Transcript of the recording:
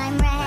I'm ready.